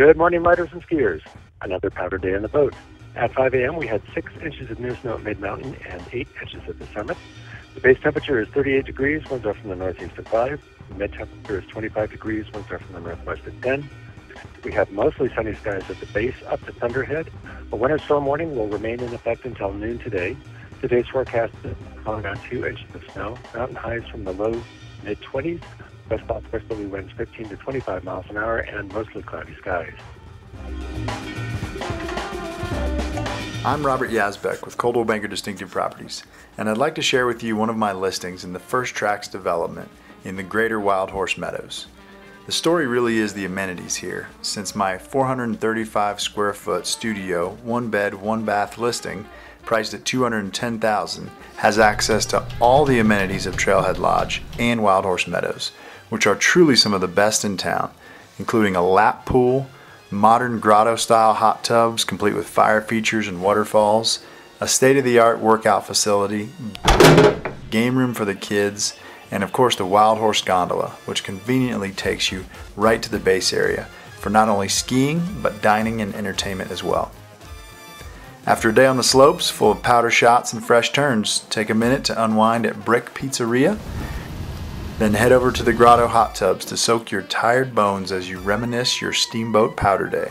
Good morning, riders and skiers. Another powder day on the boat. At 5 a.m., we had 6 inches of new snow at Mid Mountain and 8 inches at the summit. The base temperature is 38 degrees, winds are from the northeast at 5. The mid temperature is 25 degrees, winds are from the northwest at 10. We have mostly sunny skies at the base up to Thunderhead. A winter storm warning will remain in effect until noon today. Today's forecast is on 2 inches of snow, mountain highs from the low mid 20s, west southwesterly winds 15 to 25 miles an hour, and mostly cloudy skies. I'm Robert Yazbeck with Coldwell Banker Distinctive Properties, and I'd like to share with you one of my listings in the First Tracks development in the Greater Wildhorse Meadows. The story really is the amenities here, since my 435 square foot studio, one bed, one bath listing, priced at 210,000, has access to all the amenities of Trailhead Lodge and Wildhorse Meadows, which are truly some of the best in town, including a lap pool, modern grotto style hot tubs complete with fire features and waterfalls, a state of the art workout facility, game room for the kids, and of course the Wildhorse Gondola, which conveniently takes you right to the base area for not only skiing but dining and entertainment as well. After a day on the slopes full of powder shots and fresh turns, take a minute to unwind at Brick Pizzeria then head over to the Grotto hot tubs to soak your tired bones as you reminisce your steamboat powder day.